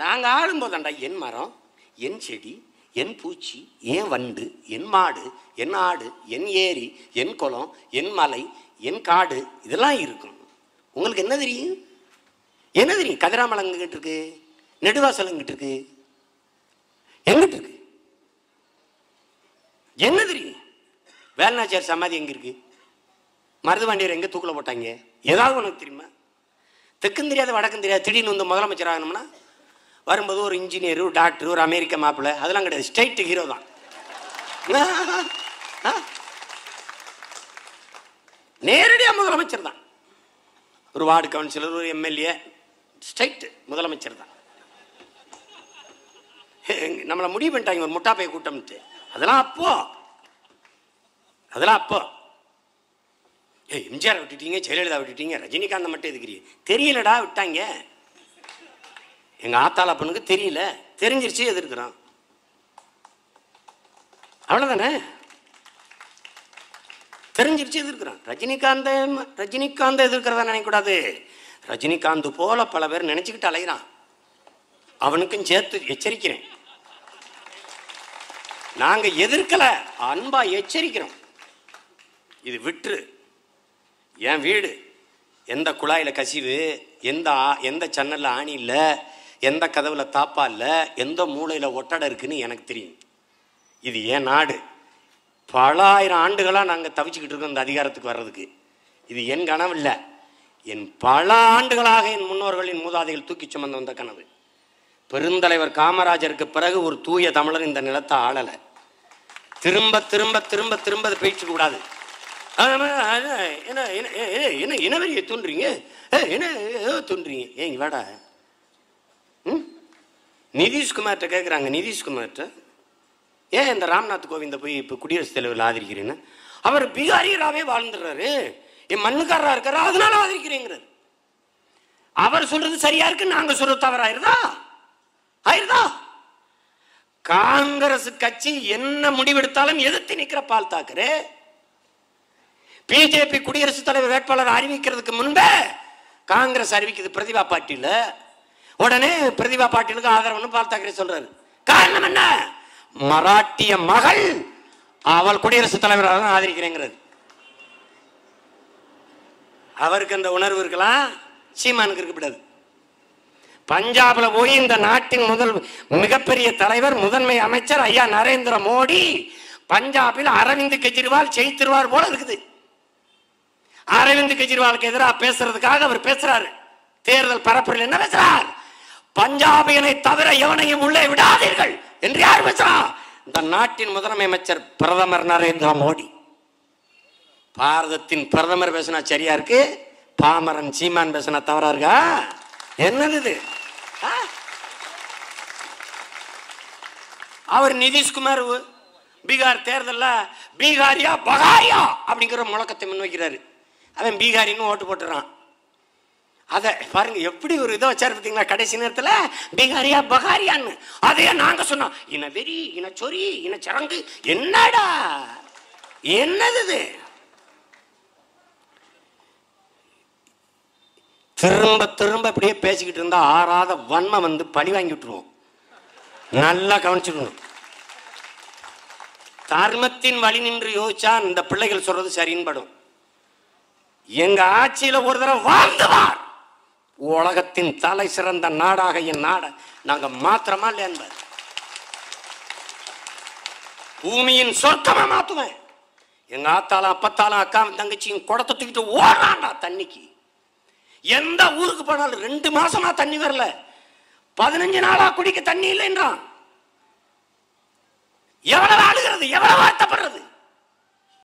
நாங்கள் ஆளும்போதாண்டா என் மரம் என் செடி என் பூச்சி என் வண்டு என் மாடு என் ஆடு என் ஏரி என் குளம் என் மலை என் காடு இதெல்லாம் இருக்கும். உங்களுக்கு என்ன தெரியும்? என்ன தெரியும்? கதிராமலம் இருக்கு நெடுவாசலங்கிட்டு இருக்கு எங்கிட்டு இருக்கு என்ன தெரியும்? வேலநாச்சியார் சமாதி எங்க இருக்கு மருதுபாண்டியர் எங்க தூக்கில் போட்டாங்க? ஏதாவது உனக்கு தெரியுமா? தெற்கும் தெரியாத வடக்கும் தெரியாது திடீர்னு வந்து முதலமைச்சர் ஆகணும்னா வரும்போது ஒரு இன்ஜினியர் ஒரு டாக்டர் ஒரு அமெரிக்க மாப்பிள்ளை அதெல்லாம் கிடையாது. ஸ்டேட் ஹீரோ தான். நேரடியாக முதலமைச்சர் தான். ஒரு வார்டு கவுன்சிலர் ஒரு எம்எல்ஏ ஸ்டேட் முதலமைச்சர் தான். நம்மளை முடிவு பண்ணிட்டாங்க ஒரு முட்டாப்பைய கூட்டம்ட்டு. அதெல்லாம் அப்போ. அதெல்லாம் அப்போ. ஏய் எம்ஜிஆர் விட்டுட்டீங்க ஜெயலலிதா விட்டுட்டீங்க ரஜினிகாந்த் மட்டும் எதுக்குறீங்க? தெரியலடா விட்டாங்க. எங்கள் ஆத்தாள பொண்ணுக்கு தெரியல. தெரிஞ்சிருச்சு எதிர்க்கிறான். அவ்வளோதானே தெரிஞ்சிருச்சு எதிர்க்கிறான். ரஜினிகாந்த ரஜினிகாந்தை எதிர்க்கிறதா நினைக்கக்கூடாது. ரஜினிகாந்த் போல பல பேர் நினைச்சுக்கிட்டு அலைகிறான் அவனுக்கும் சேர்த்து எச்சரிக்கிறேன். நாங்கள் எதிர்க்கல அன்பா எச்சரிக்கிறோம். இது விட்டுரு. என் வீடு எந்த குழாயில் கசிவு எந்த எந்த சன்னலில் ஆணி இல்லை எந்த கதவில் தாப்பா இல்லை எந்த மூளையில் ஒட்டடை இருக்குன்னு எனக்கு தெரியும். இது ஏன் நாடு? பல ஆயிரம் ஆண்டுகளாக நாங்கள் தவிச்சுக்கிட்டு இருக்கோம் இந்த அதிகாரத்துக்கு வர்றதுக்கு. இது என் கனவு இல்லை. என் பல ஆண்டுகளாக என் முன்னோர்களின் மூதாதைகள் தூக்கி சுமந்து வந்த கனவு. பெருந்தலைவர் காமராஜருக்கு பிறகு ஒரு தூய தமிழர் இந்த நிலத்தை ஆளலை. திரும்ப திரும்ப திரும்ப திரும்ப அதை பேச்சு கூடாது. என்ன என்ன ஏ, ஏ, என்ன இனவெறியை தூண்டுறீங்க? ஏ, என்ன ஏதோ தூண்டுறீங்க? ஏங்க வாடா. நிதிஷ்குமார்கிட்ட கேட்குறாங்க நிதிஷ்குமார்கிட்ட ஏன் இந்த ராம்நாத் கோவிந்தை போய் இப்போ குடியரசுத் தலைவரில் ஆதரிக்கிறேன்னு? அவர் பீகாரியராகவே வாழ்ந்துடுறாரு. என் மண்ணுக்காரராக இருக்காரு? அதனால ஆதரிக்கிறேங்கிறார். அவர் சொல்றது சரியா இருக்கு நாங்க சொல்றது தவறாயிருதா? ஆயிருதா? காங்கிரஸ் கட்சி என்ன முடிவெடுத்தாலும் எதிர்த்து நிற்கிற பால் தாக்கரே. பிஜேபி குடியரசுத் தலைவர் வேட்பாளர் அறிவிக்கிறதுக்கு முன்பே காங்கிரஸ் அறிவிக்குது பிரதிபா பாட்டியில் உடனே பிரதிபா பாட்டீலுக்கு ஆதரவுன்னு பால் தாக்கரே சொல்றாரு. காரணம் என்ன? மராட்டிய மகள் அவள் குடியரசுத் தலைவராக தான் ஆதரிக்கிறேங்கிறது அவருக்கு அந்த உணர்வு இருக்கலாம் சீமானுக்கு இருக்கக்கூடாது பஞ்சாப்ல போய் இந்த நாட்டின் முதல் மிகப்பெரிய தலைவர் முதன்மை அமைச்சர் ஐயா நரேந்திர மோடி பஞ்சாபில் அரவிந்த் கெஜ்ரிவால் ஜெயித்திருவார் போல இருக்குது. அரவிந்த் கெஜ்ரிவாலுக்கு எதிராக பேசுறதுக்காக அவர் பேசுறாரு. தேர்தல் பரப்புரையில் என்ன பேசுறார்? பஞ்சாபியனை தவிர எவனையும் உள்ளே விடாதீர்கள் என்று யார் பேசுறா? இந்த நாட்டின் முதன்மை அமைச்சர் பிரதமர் நரேந்திர மோடி. பாரதத்தின் பிரதமர் பேசினா சரியா இருக்கு? பாமரன் சீமான் பேசினா தவறா இருக்கா? என்னது இது? ஆ? அவர் நிதிஷ்குமார் பீகார் தேர்தலில் பீகாரியா பகாரியா அப்படிங்கிற முழக்கத்தை முன்வைக்கிறாரு. அவன் பீகாரின்னு ஓட்டு போட்டுறான். அதை பாருங்க எப்படி ஒரு இதை வச்சாரு பார்த்தீங்களா? கடைசி நேரத்துல பீகாரியா பகாரியான்னு. அதையே நாங்க சொன்னோம். இன வெறி இன சொறி இன சரங்கு. என்னடா? என்னது இது? திரும்ப திரும்ப இப்படியே பேசிக்கிட்டு இருந்தா ஆறாத வன்மை வந்து பழி வாங்கி விட்டுருவோம். நல்லா கவனிச்சுடணும் தர்மத்தின் வழி நின்று யோசிச்சா இந்த பிள்ளைகள் சொல்றது சரின்னு படும் எங்க ஆட்சியில ஒரு தடவை வாழ்ந்துவார் உலகத்தின் தலை சிறந்த நாடாக என் நாடை நாங்கள் மாத்திரமா இல்லையா என்பது? பூமியின் சொர்க்கமாக மாற்றுவேன் எங்கள் ஆத்தாலும் அப்பத்தாலும் அக்கா தங்கச்சியும் குடத்தை தூக்கிட்டு ஓடுறான்டா தண்ணிக்கு. எந்த ஊருக்கு போனாலும் ரெண்டு மாசமா தண்ணி வரல. பதினஞ்சு நாளா குடிக்க தண்ணி இல்லைன்றான். எவ்வளவு அழுகிறது எவ்வளவு வருத்தப்படுறது